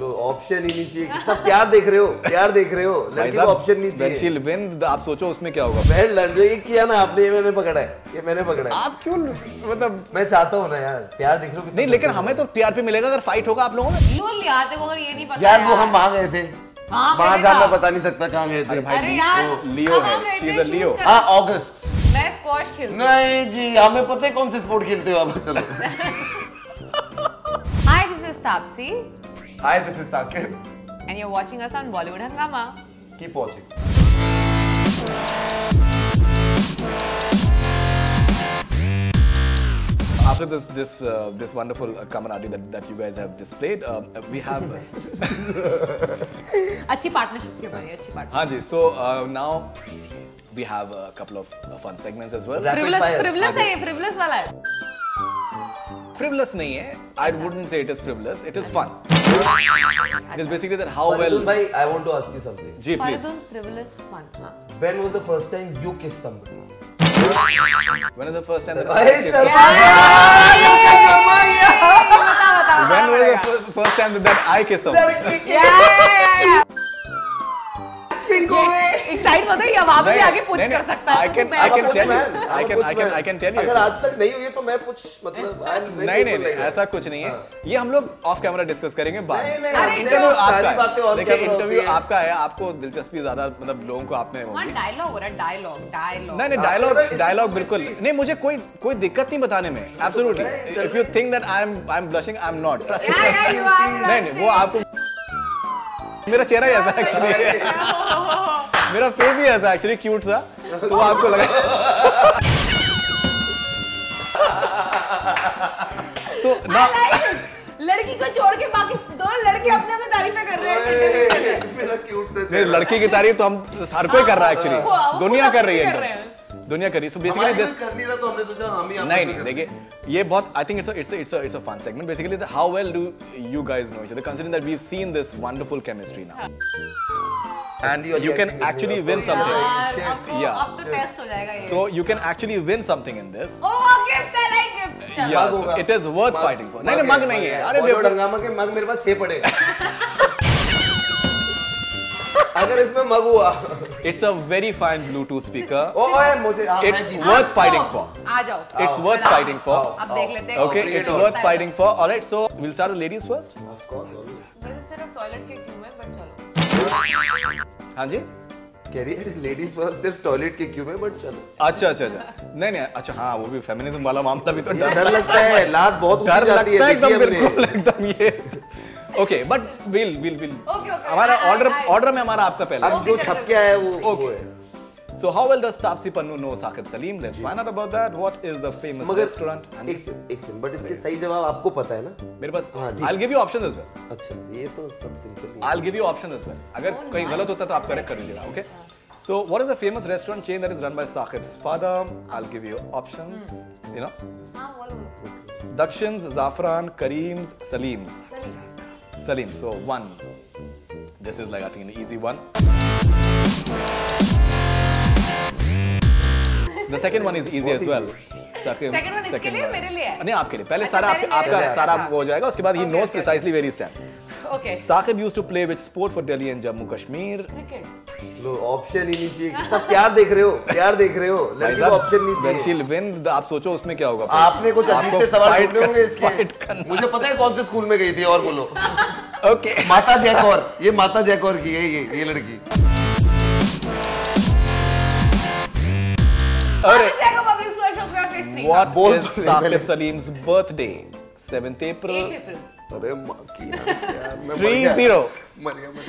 लो option ही नहीं चाहिए कितना प्यार देख रहे हो प्यार देख रहे हो लड़की को ऑप्शन नहीं चाहिए। आप सोचो उसमें क्या होगा। मैं लंजो ये किया ना आपने ये मैंने पकड़ा है ये मैंने पकड़ा है। आप क्यों मतलब मैं चाहता हूँ ना यार प्यार देख रहे हो नहीं लेकिन हमें तो टीआरपी मिलेगा अगर फाइट होगा आप लोगों में। लिया अगर ये नहीं पता यार वो हम वहाँ गए थे। हाँ, वहाँ नहीं सकता कहाँ गए थे। भाई, लियो है, a Leo. shoot करने? हाँ अगस्त मैं स्क्वाश खेलती नहीं जी हमें पता है कौन से स्पोर्ट खेलते हो आप? चलो। Hi, this is Tapsi. Hi this is Saqib and you're watching us on Bollywood Hangama. Keep watching After this this uh, this wonderful uh, camaraderie that, that you guys have displayed, uh, we have अच्छी partnership थी हमारी अच्छी partnership हाँ जी. So uh, now we have a couple of uh, fun segments as well. Rapid frivolous fire. Frivolous है ये frivolous वाला है Frivolous नहीं है. I wouldn't say it is frivolous. It is fun. It's basically that how well. Faridul bhai, I want to ask you something. Jee, please. Faridul, frivolous fun. When was the first time you kissed somebody? When was the first time that I kissed somebody? When was the first, time that I kissed somebody? Yeah, yeah. Speak away. Excite मत हो या भी आगे पूछ कर सकता है I can- मैं- I can I'm a tell you. postman. I I'm a can- I can- postman. I can tell you. अगर आज तक नहीं हुई है तो मैं कुछ मतलब नहीं नहीं open नहीं. ऐसा कुछ नहीं है। ये हम लोग ऑफ़ कैमरा डिस्कस करेंगे बाद नहीं, नहीं, इंटरव्यू आपका है। देखिए इंटरव्यू आपका है आपको दिलचस्पी ज़्यादा मतलब लोगों को आप में होगी डायलॉग हो रहा डायलॉग डायलॉग नहीं नहीं डायलॉग है, डायलॉग बिल्कुल। नहीं मुझे कोई कोई दिक्कत नहीं बताने में absolutely if you think that I am I am blushing I am not trust are नहीं नहीं वो आपको मेरा चेहरा ही ऐसा एक्चुअली मेरा फेस ही ऐसा एक्चुअली क्यूट सा। तो आपको लगा सो ना लड़की को छोड़ के बाकी दो लड़के अपने अपने तारीफें कर रहे हैं। मेरा क्यूट से लड़की की तारीफ़ तो हम हर कोई कर रहा है एक्चुअली दुनिया कर रही है। दुनिया कर सो बेसिकली दिस तो हमने सोचा हम ही नहीं नहीं देखिए ये बहुत I think it's it's it's it's a fun segment basically how well do you guys know each other considering that we have seen this wonderful chemistry now and You're you can actually win me. something. तो Yeah. अब तो test हो जाएगा ये. So you can actually win something in this. Gift चल I gift चल Yeah, so it is worth fighting for. नहीं, नहीं, मग नहीं है। अरे। हंगामा के मग मेरे पास छह पड़ेगा अगर इसमें मग हुआ। It's a very fine bluetooth speaker. ओ ओए मुझे हाँ, मैं it's जीता। worth fighting for. आ जाओ। It's worth चलो, fighting for. अब देख लेते हैं okay it's सी worth है। fighting for. All right so we'll start with ladies first. Of course, वैसे सिर्फ़ टॉयलेट के क्यों है बट चलो। हाँ जी? कह रही है लेडीज़ फ़र्स्ट सिर्फ़ टॉयलेट के क्यों में बट चलो। अच्छा अच्छा अच्छा। नहीं नहीं अच्छा हाँ वो भी फेमिनिज्म वाला मामला भी तो डर डर लगता है लात बहुत डर ऊँची जाती लगता है है एकदम हमने। बिल्कुल एकदम ये। Okay but will will will हमारा ऑर्डर ऑर्डर में हमारा आपका पहला। अब जो छप के आया वो okay so how well does Taapsee Pannu know Saqib Saleem let's find out about that what is the famous restaurant एक एक सेकंड बट इसके सही जवाब आपको पता है ना? मेरे पास I will give you option as well अच्छा ये तो सब simple I will give you option as well अगर कहीं गलत होता तो आप करेक्ट कर लीजिएगा okay So, what is the famous restaurant chain that is run by Sahib's father? I'll give you options. Hmm. You know? Dakshins, Zafran, Kareem's, Salim's. Salim. So one. This is like I think an easy one. The second one is easy as well. Second, Second one इसके लिए, मेरे लिए है? नहीं आपके लिए पहले अच्छा, सारा आपका। सारा अच्छा। वो हो जाएगा उसके बाद he Okay, knows okay, precisely where he stands. Okay Saqib used to play which sport for Delhi and Jammu Kashmir? Cricket low option ही नहीं चाहिए कितना प्यार देख रहे हो प्यार देख रहे हो लड़की को ऑप्शन नहीं चाहिए she'll win, आप सोचो उसमें क्या होगा आपने कुछ अजीब से सवाल ढूँढने होंगे इसके। मुझे पता है कौन से स्कूल में गई थी और बोलो ओके माता जयकौर ये माता जयकौर की है ये ये लड़की अरे जाएगा पब्लिक स्कूल शो पे फेस 3 what बोल is Saleem's birthday Saqib Salim's birthday? 7th April. 8 April अरे माँ की यार मैं मर गया। मर गया मर.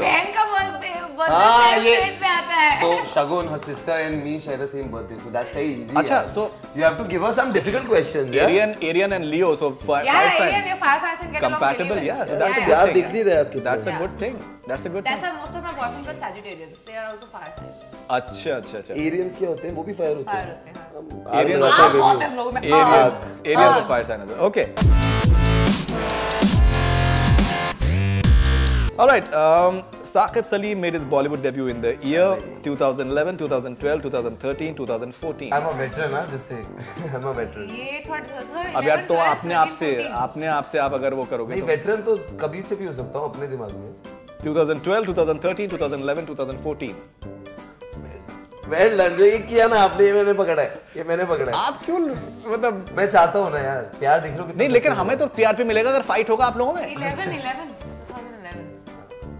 बहन का बर्थडे हाँ, बर्थडे ये- डेट पे आता है So Shagun, her sister and me share the same birthday, so that's very easy. अच्छा, यार. so- you have to give us some difficult questions. Yeah? Arian, Arian and Leo, so fi- Yeah, five Alien, sign. ये five five and get along Compatible, really well. yeah. So that's a Yeah, good yeah. यार thing. दिख नहीं रहे आप कितने That's a Yeah. good thing. That's a good That's thing. why most of my boyfriends are Sagittarians. They are also fire signs. अच्छा अच्छा अच्छा. Aliens क्या होते हैं वो भी फायर होते Fire हैं होते हैं हम आग Aliens लगाते हाँ हैं बहुत baby. Saqib Salim made his Bollywood debut in the year 2011, 2012, 2013, 2014. I'm a veteran ना जिससे I'm a veteran. ये थोड़ा अब यार तो अपने आप से अपने आप से आप अगर वो करोगे नहीं तो वेटरन तो कभी से भी हो सकता हूँ अपने दिमाग में। 2012, 2013, 2011, 2014. वेल डन जो ये किया ना आपने ये मैंने पकड़ा है। ये मैंने पकड़ा है। आप क्यों मतलब मैं चाहता हूँ ना यार प्यार दिख रहा हूँ नहीं लेकिन हमें तो टीआरपी मिलेगा अगर फाइट होगा आप लोगों में। 11 11 2011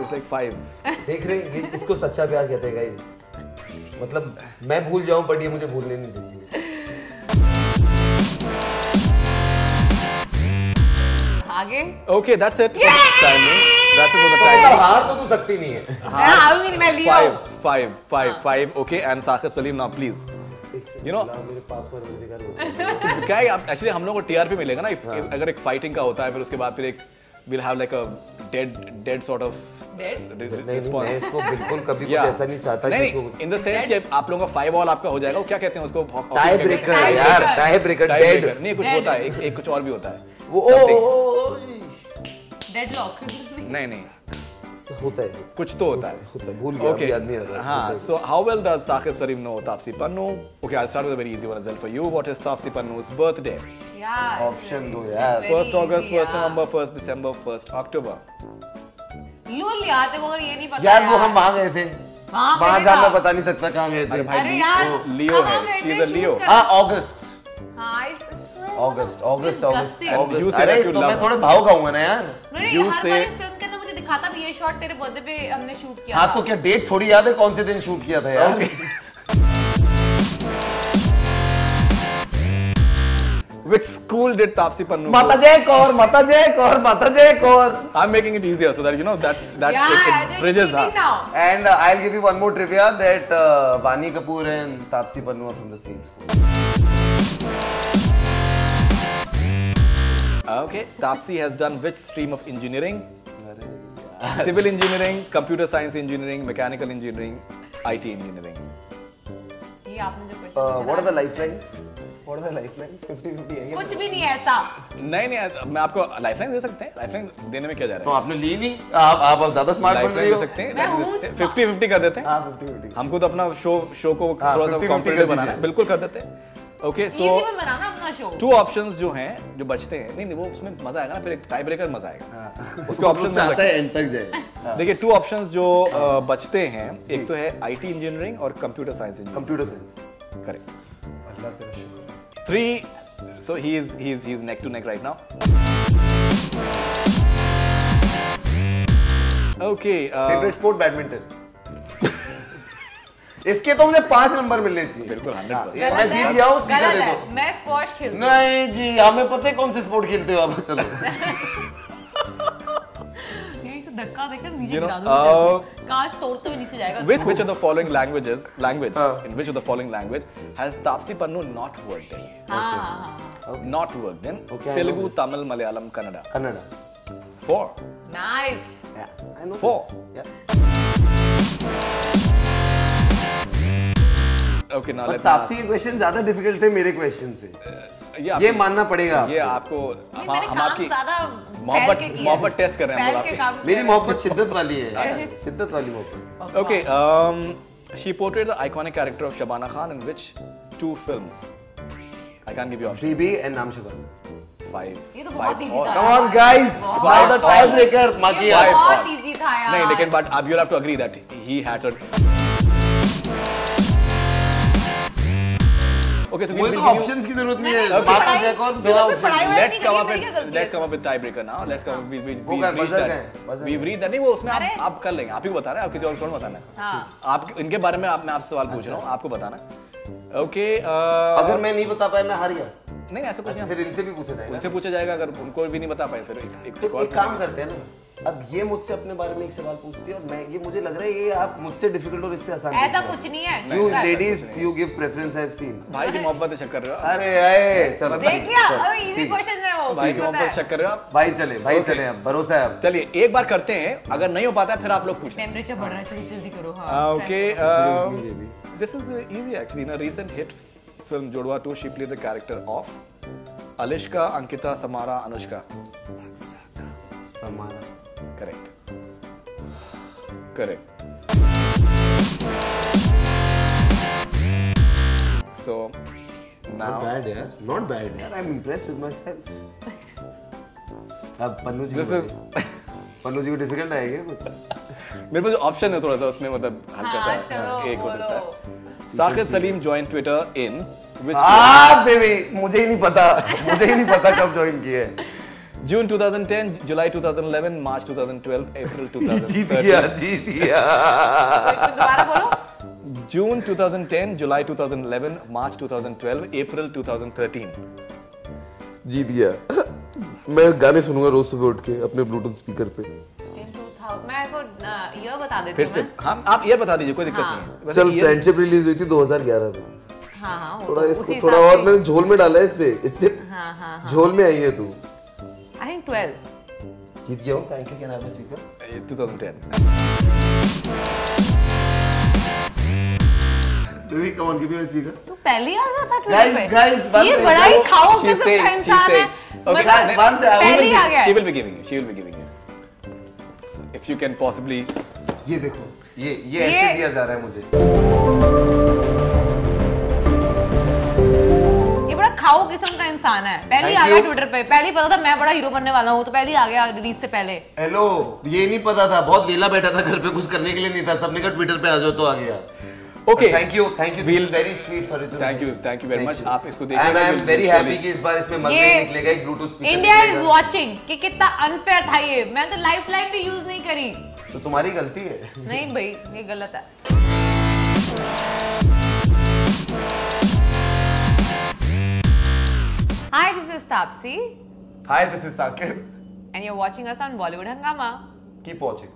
So it's like 5. देख रहे हैं इसको सच्चा प्यार कहते हैं गाइस मतलब मैं भूल जाऊँ बट ये मुझे भूलने नहीं देती आगे Okay, that's it for the Yeah! timing. That's it for the तो मतलब हार तो तू सकती नहीं है मैं आऊँगी नहीं मैं लियो Five, five, five, five. Okay, and Saqib Salim now please. एक सेकंड, You know- मेरे पाप पर वो चाहिए। क्या है एक्चुअली हम लोग को टीआरपी मिलेगा ना if, अगर एक फाइटिंग का होता है फिर उसके बाद फिर एक will have like a dead dead sort of Dead? नहीं नहीं मैं इसको बिल्कुल कभी कुछ. ऐसा नहीं चाहता इन द सेंस कि आप लोगों का फाइव ऑल आपका हो जाएगा वो क्या कहते हैं उसको टाई ब्रेकर यार. टाई ब्रेकर डेड नहीं कुछ. होता है एक, एक कुछ और भी होता है वो ओ, डेडलॉक नहीं नहीं होता है कुछ तो होता है होता है भूल गया Okay. याद नहीं आ रहा हाँ. है। How well does Saqib Salim know Tapsi Pannu? Okay, I'll start with a very easy one as well for you. What is Tapsi Pannu's birthday? यार ऑप्शन दो यार Very First August, easy, first यार। November, first December, first October. लूल लिया तेरे को ये नहीं पता यार वो हम वहाँ गए थे। वहाँ जाना बता नहीं सकता कहाँ गए थे। भाई अरे यार, वो है. हाँ अगस्त हाँ अगस्त अगस्त. And अगस्त अरे तो मैं थोड़े भाव खाऊँगा ना यार। यू वाली फ़िल्म के अंदर मुझे दिखाता भी ये शॉट तेरे बर्थडे पे हमने शूट किया आपको तो क्या डेट थोड़ी याद है कौन से दिन शूट किया था यार? Which school did Tapsi Pannu? Mata Jai Kaur, Mata Jai Kaur, Mata Jai Kaur. I'm making it easier so that you know that that yeah, it, bridges her. And uh, I'll give you one more trivia that uh, Vani Kapoor and Tapsi Pannu are from the same school. Okay, Tapsi has done which stream of engineering? Civil engineering, computer science engineering, mechanical engineering, IT engineering. Uh, what are the lifelines? Lifelines? What are the 50-50 है कुछ भी नहीं ऐसा। नहीं नहीं मैं आपको lifeline दे सकते हैं। लाइफलाइन देने में क्या जा तो आपने ली नहीं आप आप अब ज़्यादा स्मार्ट बन रही हो। सकते हैं। मैं हूँ फिफ्टी फिफ्टी कर देते हैं। हाँ 50-50 हमको तो अपना शो शो को हाँ, थोड़ा सा 50-50 कॉम्पिटेटिव कर बनाना है। बिल्कुल कर देते हैं। ओके सो बनाना अपना शो टू ऑप्शंस जो हैं जो बचते हैं नहीं नहीं वो उसमें मज़ा आएगा ना फिर एक टाई ब्रेकर मज़ा आएगा। उसके ऑप्शन चाहता है एंड तक जाए। देखिए टू ऑप्शंस जो बचते हैं एक तो है आईटी इंजीनियरिंग और computer science engineering computer science correct Allah तेरा शुक्र three so he is he is he is neck to neck right now. Okay uh, favourite sport badminton इसके तो मुझे पाँच नंबर मिलने चाहिए। बिल्कुल 100% हाँ, मैं जीत गया हूँ स्पीकर दे दो। मैं स्क्वाश खेलती हूँ। नहीं जी हमें पता है कौन से स्पोर्ट खेलते हो आप? चलो। धक्का देकर नीचे गिरा दूँगी uh, तोड़ते हुए नीचे जाएगा with which of the following languages language हाँ. in which of the following language has Tapsi Pannu not worked in हाँ हाँ हाँ not worked in Okay, I know Telugu this. Tamil Malayalam Kannada Kannada four nice Yeah, I know Four. this. Yeah. okay now पर let me Taapsee ask- के question ज़्यादा difficult थे मेरे question से ये ये मानना पड़ेगा ये आपको। आपको हम आपकी मोहब्बत है। मोहब्बत टेस्ट कर रहे हैं आपकी मेरी मोहब्बत शिद्दत वाली है शिद्दत वाली मोहब्बत um, she portrayed the iconic character of Shabana Khan in which two films? I can't give you options. बीबी एंड नाम शगल Five. ये तो five बहुत easy all. था। कम ऑन गाइस up मेरी with क्या गलती let's है? come up with tiebreaker now. Let's come up with we, वो we, क्या, we've reached buzzer that. का है, buzzer We've का reached that. नहीं वो उसमें आप आप कर लेंगे आप ही बता रहे हैं आप किसी और को बताना है? हाँ। आप इनके बारे में आप मैं आपसे सवाल पूछ रहा हूँ आपको बताना है। ओके अगर मैं नहीं बता पाया मैं हार गया। नहीं नहीं ऐसा कुछ नहीं। फिर इनसे भी पूछा जाएगा। उनसे पूछा जाएगा अगर उनको भी नहीं बता पाए फिर एक, तो और एक काम करते हैं ना। अब ये मुझसे अपने बारे में एक सवाल पूछती है और मैं ये मुझे लग रहा है ये आप मुझसे डिफ़िकल्ट और इससे आसान ऐसा कुछ नहीं है हो। कुछ ladies, नहीं you give preference, I've seen. भाई की मोहब्बत शक कर रहे हो अरे आए चलो है। देखिए चल, अरे इजी क्वेश्चन है वो भाई की मोहब्बत है। शक कर रहे हो आप भाई चले भाई चले अब भरोसा है अब चलिए एक बार करते हैं अगर नहीं हो पाता फिर आप लोग पूछें टेम्परेचर बढ़ रहा है चलो जल्दी करो Uh, हाँ okay, Excuse um, me, baby. this is uh, easy actually. In a recent hit film Jodwa 2, she played the character of correct correct so now bad यार नॉट बैड यार I am impressed with myself अब Pannu ji this is Pannu ji को difficult आया कुछ? मेरे पास option है थोड़ा सा उसमें मतलब हल्का सा हाँ, एक हो सकता है। Sakir Saleem join Twitter in uh baby मुझे ही नहीं पता। मुझे ही नहीं पता कब ज्वाइन किए। June 2010, July 2011, March 2012, April जीत गया 2013. जीत गया। दोबारा बोलो। June 2010, July 2011, March 2012, April 2013. जीत गया। मैं गाने सुनूँगा रोज सुबह उठ के अपने ब्लूटूथ स्पीकर पे। मैं को ये बता देती फिर हूँ से आप ईयर बता दीजिए कोई दिक्कत हाँ। नहीं है। चल फ्रेंडशिप रिलीज़ हुई थी 2011 में। हाँ हाँ थोड़ा तो इसको थोड़ा और मैंने झोल में डाला है इससे इससे। हाँ हाँ हाँ। झोल में आई है तू। आई थिंक 12 जीत गया हूँ thank you can have speaker Eh, 2010. Baby come on give me speaker तू पहले ही आ गया था Guys, ट्विटर पे guys, one ये बड़ा ही खाओ किस्म का इंसान है Okay, मतलब guys. पहले आ गया She will be giving you. She will be giving you. So if you can possibly. ये देखो ये ये ये- ऐसे दिया जा रहा है मुझे ये खाओ किस्म का इंसान है। पहले ही आ गया ट्विटर पे। पहले ही पता था मैं बड़ा हीरो बनने वाला हूँ तो पहले ही आ गया रिलीज़ से पहले। हेलो ये नहीं पता था। बहुत वेला बैठा था घर पे कुछ करने के लिए नहीं था। सबने कहा ट्विटर पे आ जाओ तो आ गया। Okay. Thank you thank you very sweet for you Thank you, thank you very much. आप इसको and I am very happy कि इस बार इसमें मज़ा ये निकलेगा एक Bluetooth speaker India is watching कि कितना अनफेयर था ये। मैं तो लाइफ लाइन भी यूज़ नहीं करी। तो तुम्हारी गलती है। नहीं भाई ये गलत है। Hi, this is Tapsi. Hi, this is Sakib. And you're watching us on Bollywood Hangama. Keep watching.